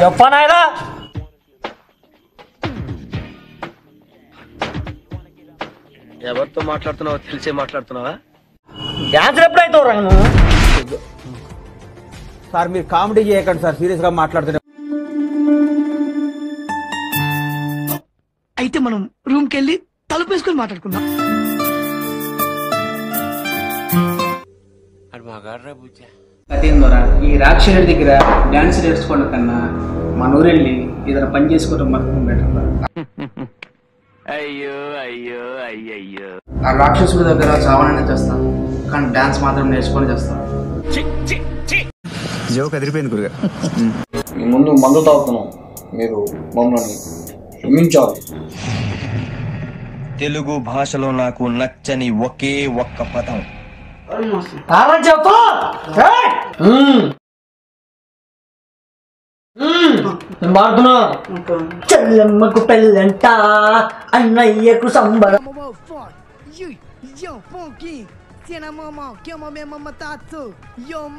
చెప్పనాయనా ఎవరితో మాట్లాడుతున్నావో తెలిసే మాట్లాడుతున్నావా? డాన్స్ ఎప్పుడైతే రంగు సార్ మీరు కామెడీ చేయకండి సార్ సీరియస్గా మాట్లాడుతున్నారు అయితే మనం రూమ్కి వెళ్ళి తలుపు వేసుకొని మాట్లాడుకుందాం. అదేందోరా ఈ రాక్షసుడి దగ్గర డాన్స్ నేర్చుకోవడం కన్నా మన ఊరెళ్ళి ఏదైనా పని చేసుకోవడం మాత్రం బెటర్ అయ్యో అయ్యో అయ్యయ్యో. ఆ రాక్షసుడి దగ్గర చావననే చేస్తాను కానీ డాన్స్ మాత్రం నేర్చుకొని చేస్తాను జోక్ అదిరిపోయింది గురుగారు. మీ ముందు మందు తాగుతున్నాం. మీరు మమ్మల్ని క్షమించాలి. తెలుగు భాషలో నాకు నచ్చని ఒకే ఒక్క పదం. చెప్పు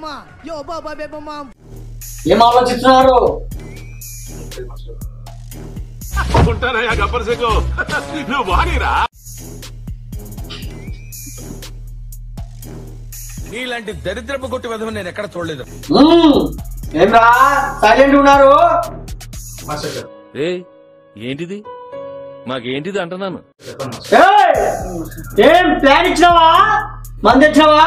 ma, yo baba beba mam. ఏం ఆలోచిస్తున్నారు? నీలాంటి దరిద్రపు కొట్టి విధం నేను ఎక్కడ చూడలేదు. ఏమ్రా సైలెంట్ ఉన్నారు? ఏంటిది? మాకేంటిది అంటున్నాను? ఏయ్! ఏం ప్లాన్ ఇచ్చినావా? మంది ఇచ్చినావా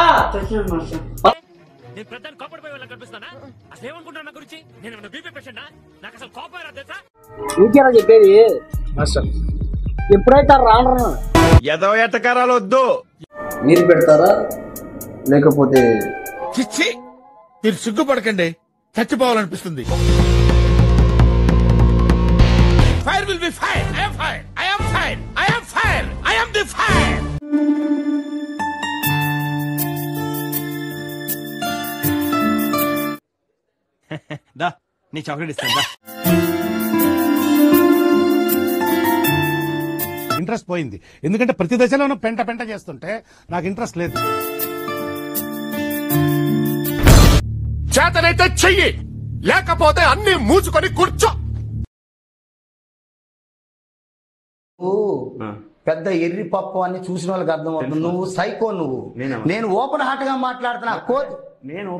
నేను ప్రధాని కోపడిపోయే వాళ్ళకి కనిపిస్తానా అసలు ఏమనుకుంటున్నా నా గురించి? నేను బీపీ పేషెంట్? నాకు అసలు కోపం రాదు తెలుసా? ఇంకేనా చెప్పేది. ఎప్పుడైతే రాను ఎదవ ఎట్టకారాలు వద్దు. మీరు పెడతారా? లేకపోతే చిచ్చి మీరు సిగ్గుపడకండి. చచ్చిపోవాలనిపిస్తుంది. Fire will be fire I'm fire I'm fire I'm fire I'm the fire దా నీ చాక్లెట్ ఇస్తాను దా. ఇంట్రెస్ట్ పోయింది. ఎందుకంటే ప్రతి దశలోనూ పెంట పెంట చేస్తుంటే నాకు ఇంట్రెస్ట్ లేదు. చేతనైతే చెయ్యి. లేకపోతే అన్ని మూసుకొని కూర్చో. పెద్ద ఎర్రి పప్పు అని చూసిన వాళ్ళకి అర్థం అవుతుంది నువ్వు సైకో నువ్వు. నేను ఓపెన్ హార్ట్గా మాట్లాడుతున్నా. కో నేను